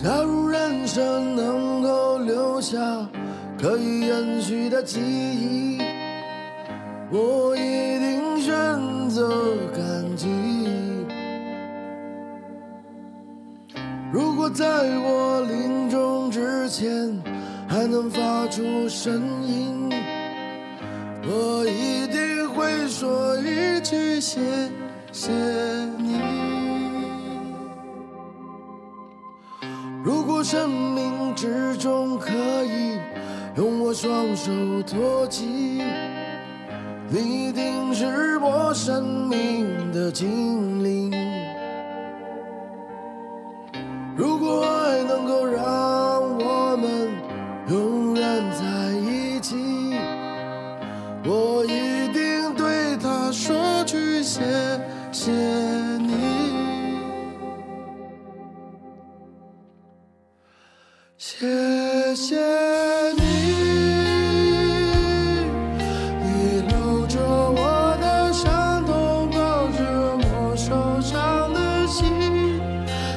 假如人生能够留下可以延续的记忆，我一定选择感激。如果在我临终之前还能发出声音，我一定会说一句谢谢如果生命之中可以用我双手托起，你一定是我生命的精灵。如果爱能够让我们永远在一起，我一定对他说句谢谢谢谢你，你留着我的伤痛，抱着我受伤的心，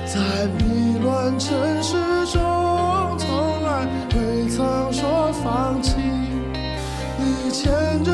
在迷乱城市中，从来未曾说放弃。你牵着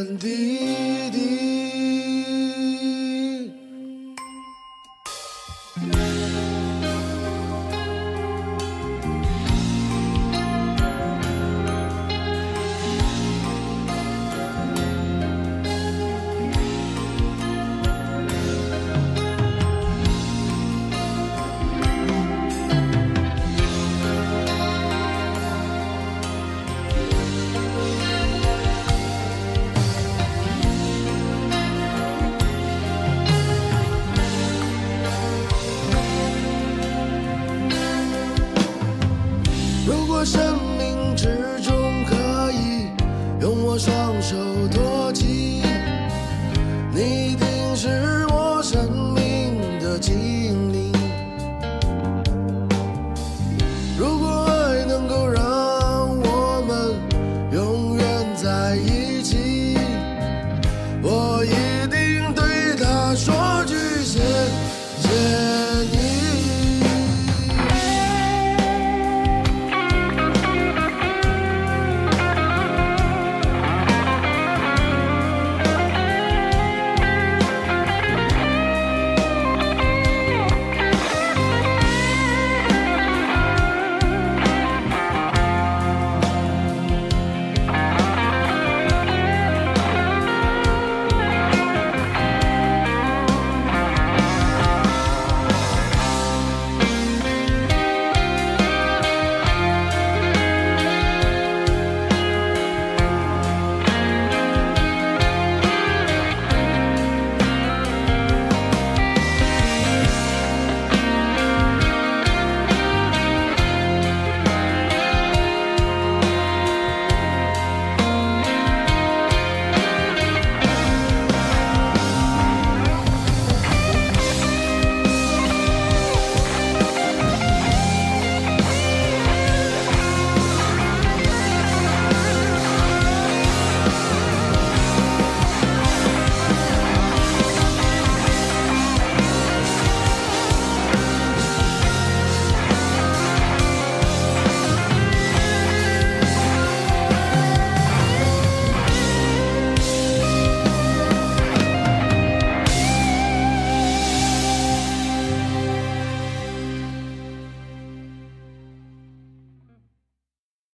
点点滴生命之中可以用我双手托